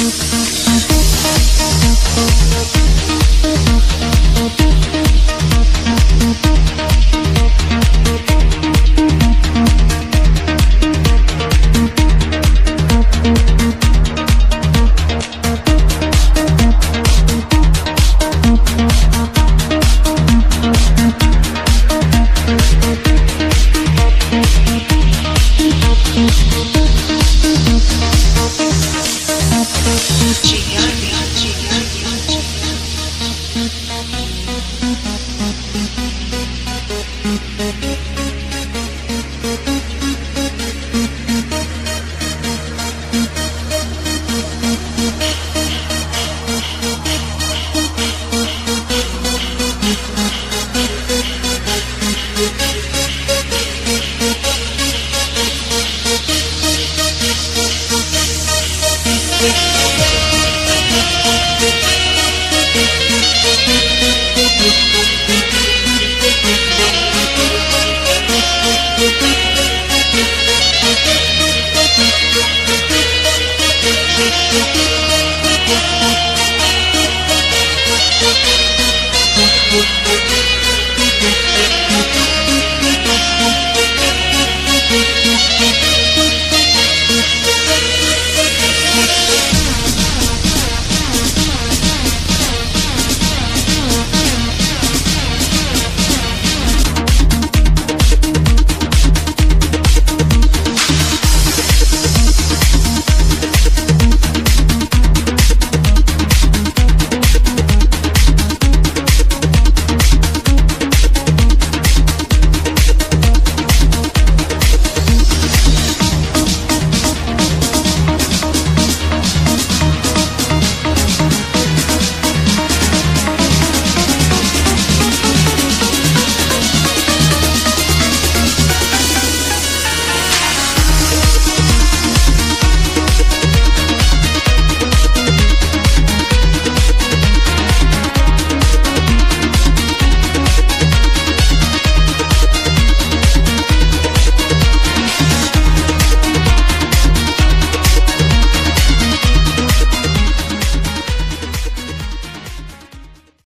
Thank Diário